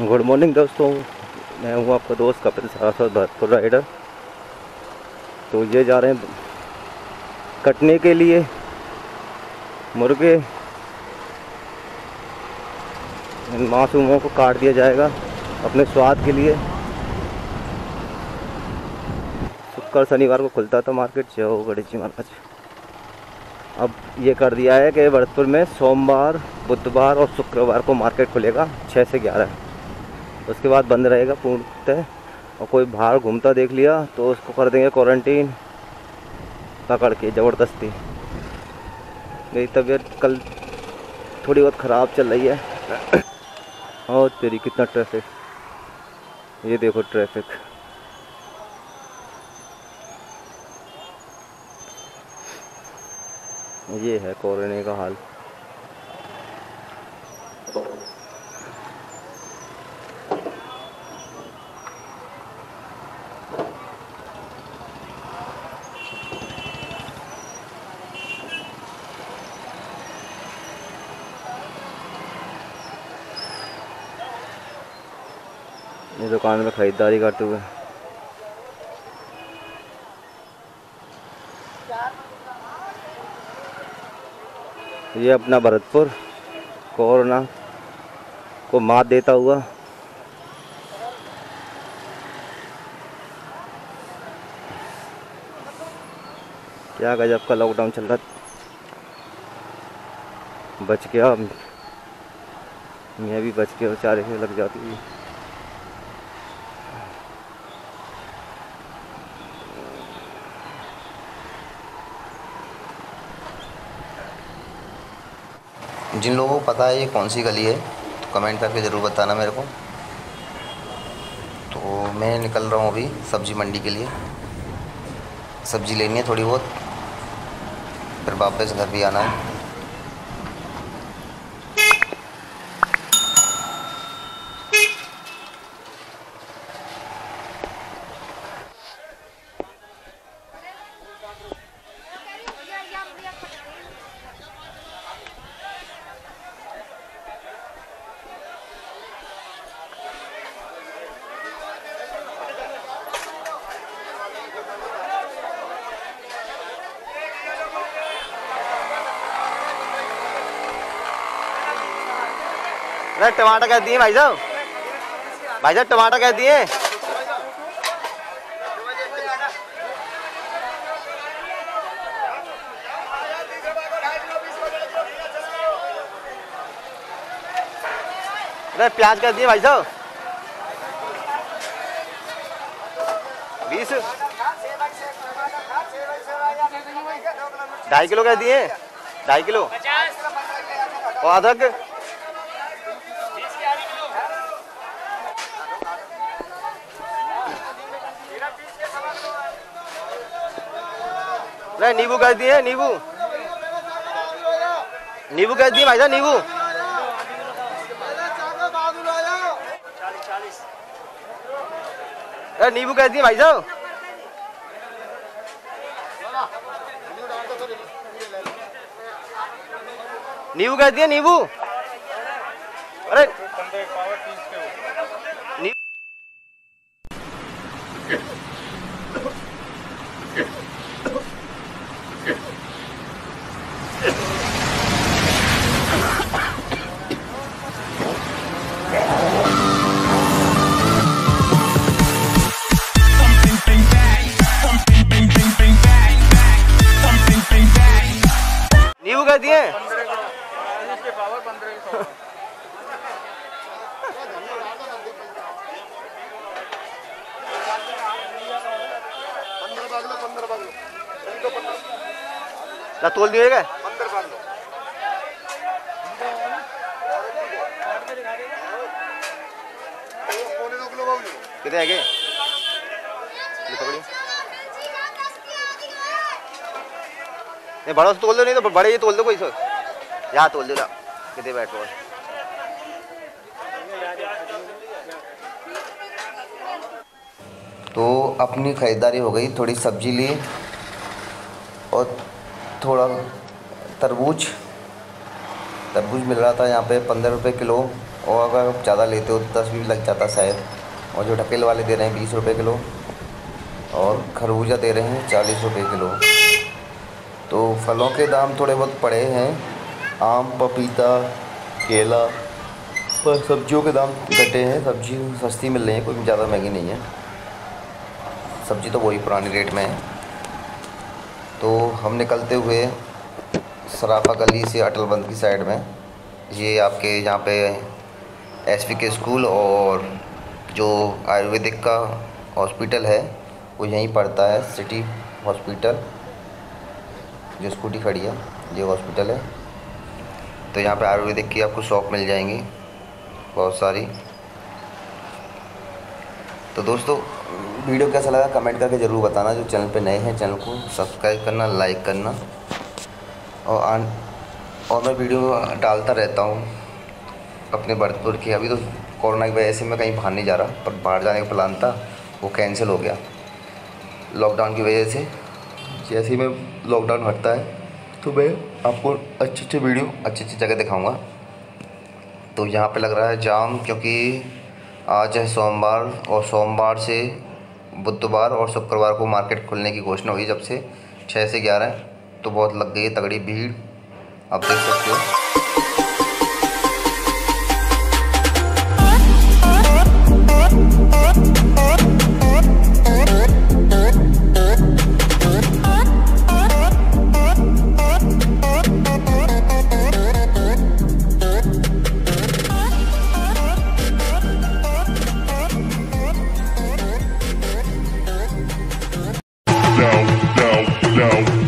Good morning दोस्तों। मैं हूँ आपका दोस्त कपिल सारासर भरतपुर राइडर तो ये जा रहे हैं कटने के लिए मुर्गे। इन मासूमों को काट दिया जाएगा अपने स्वाद के लिए। शुक्र शनिवार को खुलता था मार्केट। जो गणेश जी महाराज। अब ये कर दिया है कि भरतपुर में सोमवार, बुधवार और शुक्रवार को मार्केट खुलेगा छः से ग्यारह। उसके बाद बंद रहेगा पूर्णतः और कोई बाहर घूमता देख लिया तो उसको कर देंगे क्वारंटीन पकड़ के, ज़बरदस्ती। मेरी तबीयत कल थोड़ी बहुत ख़राब चल रही है। और तेरी कितना ट्रैफ़िक ये देखो ट्रैफ़िक ये है कोरोना का हाल। ये दुकान में ख़रीदारी करते हुए। ये अपना भरतपुर कोरोना को मात देता हुआ। क्या गजब का लॉकडाउन चल रहा बच गया। मैं भी बच गया। बेचारे लग जाती है। जिन लोगों को पता है ये कौन सी गली है तो कमेंट करके ज़रूर बताना मेरे को। तो मैं निकल रहा हूँ अभी सब्ज़ी मंडी के लिए। सब्ज़ी लेनी है थोड़ी बहुत, फिर वापस घर भी आना है। अरे, टमाटर कैसे दिए भाई साहब? भाई साहब, टमाटर कैसे दिए? अरे, प्याज कैसे दिए भाई साहब? बीस? ढाई किलो कैसे दिए? ढाई किलो? और अदरक? नहीं, नींबू कर दिए, नींबू। नींबू कर दिए, भाई साहब, नींबू। अरे नींबू कर दिए, भाई साहब। नींबू कर दिए, नींबू। अरे। ना तोल दिए क्या कितने है नहीं, बड़ा से तोल दो, नहीं तो बड़े ये तोल दो कोई सर यहाँ तोल दो ला कितने बैठो तो अपनी ख़रीदारी हो गई, थोड़ी सब्ज़ी ली और थोड़ा तरबूज तरबूज मिल रहा था यहाँ पे पंद्रह रुपये किलो और अगर आप ज़्यादा लेते हो तो दस भी लग जाता शायद। और जो ढकेल वाले दे रहे हैं बीस रुपये किलो और खरबूजा दे रहे हैं चालीस रुपये किलो। तो फलों के दाम थोड़े बहुत पड़े हैं। आम, पपीता, केला, पर सब्जियों के दाम घटे हैं। सब्ज़ी सस्ती मिल रही है, कोई ज़्यादा महँगी नहीं है। सब्ज़ी तो वही पुरानी रेट में है। तो हम निकलते हुए सराफा गली से अटल बंद की साइड में। ये आपके यहाँ पे एस के स्कूल और जो आयुर्वेदिक का हॉस्पिटल है, वो यहीं पड़ता है, सिटी हॉस्पिटल। जो स्कूटी खड़ी है, ये हॉस्पिटल है। तो यहाँ पे आयुर्वेदिक की आपको शॉप मिल जाएँगी, बहुत सारी। तो दोस्तों वीडियो कैसा लगा कमेंट करके ज़रूर बताना, जो चैनल पे नए हैं, चैनल को सब्सक्राइब करना, लाइक करना, और आन, और मैं वीडियो डालता रहता हूँ अपने भरतपुर की। अभी तो कोरोना की वजह से मैं कहीं बाहर नहीं जा रहा, पर बाहर जाने का प्लान था, वो कैंसिल हो गया। लॉकडाउन की वजह से, जैसे ही मैं लॉकडाउन हटता है तो मैं आपको अच्छे अच्छे वीडियो अच्छी अच्छी जगह दिखाऊँगा। तो यहाँ पे लग रहा है जाम, क्योंकि आज है सोमवार और सोमवार से बुधवार और शुक्रवार को मार्केट खुलने की घोषणा हुई जब से छः से ग्यारह तो बहुत लग गई तगड़ी भीड़। आप देख सकते हो। No.